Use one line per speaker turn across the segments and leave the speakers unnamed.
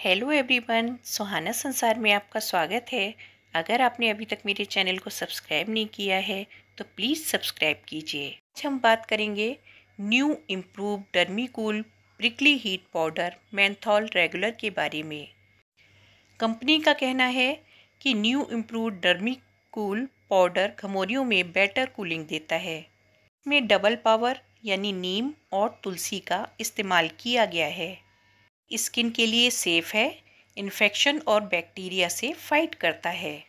Hello everyone सुहाना संसार में आपका स्वागत है। अगर आपने अभी तक मेरे चैनल को सब्सक्राइब नहीं किया है तो प्लीज़ सब्सक्राइब कीजिए। आज हम बात करेंगे new improve Dermicool prickly heat powder menthol regular के बारे में। कंपनी का कहना है कि न्यू इम्प्रूव डर्मीकूल पाउडर घमोरियों में बेटर कूलिंग देता है। इसमें डबल पावर यानी नीम और तुलसी का इस्तेमाल किया गया है। स्किन के लिए सेफ़ है, इन्फेक्शन और बैक्टीरिया से फाइट करता है।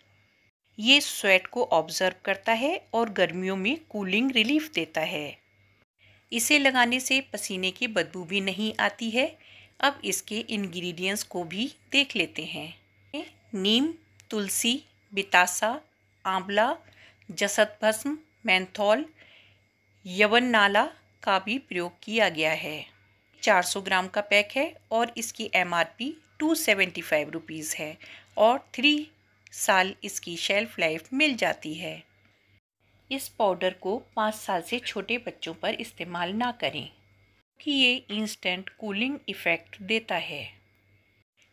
ये स्वेट को ऑब्ज़र्व करता है और गर्मियों में कूलिंग रिलीफ देता है। इसे लगाने से पसीने की बदबू भी नहीं आती है। अब इसके इंग्रेडिएंट्स को भी देख लेते हैं। नीम, तुलसी, बितासा, आंवला जसत भस्म मैंथॉल यवन नाला का भी प्रयोग किया गया है। 400 ग्राम का पैक है और इसकी M R P two seventy five rupees है और थ्री साल इसकी शेल्फ लाइफ मिल जाती है। इस पाउडर को पाँच साल से छोटे बच्चों पर इस्तेमाल ना करें कि ये इंस्टेंट कूलिंग इफ़ेक्ट देता है।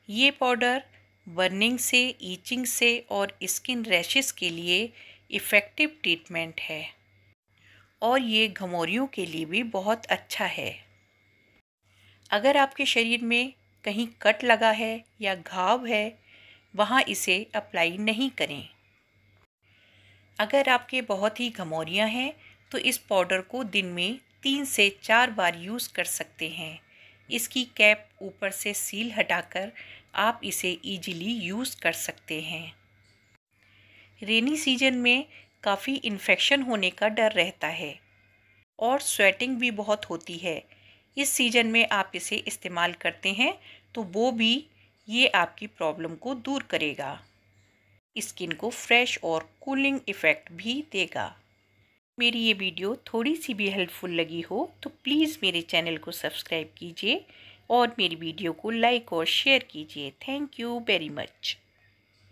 ये पाउडर बर्निंग से ईचिंग से और स्किन रैशेस के लिए इफ़ेक्टिव ट्रीटमेंट है। और ये घमोरियों के लिए भी बहुत अच्छा है। अगर आपके शरीर में कहीं कट लगा है या घाव है, वहाँ इसे अप्लाई नहीं करें। अगर आपके बहुत ही घमौरियाँ हैं तो इस पाउडर को दिन में तीन से चार बार यूज़ कर सकते हैं। इसकी कैप ऊपर से सील हटाकर आप इसे इजीली यूज़ कर सकते हैं। रेनी सीज़न में काफ़ी इन्फेक्शन होने का डर रहता है और स्वेटिंग भी बहुत होती है। इस सीज़न में आप इसे इस्तेमाल करते हैं तो वो भी ये आपकी प्रॉब्लम को दूर करेगा। स्किन को फ्रेश और कूलिंग इफ़ेक्ट भी देगा। मेरी ये वीडियो थोड़ी सी भी हेल्पफुल लगी हो तो प्लीज़ मेरे चैनल को सब्सक्राइब कीजिए और मेरी वीडियो को लाइक और शेयर कीजिए। Thank you very much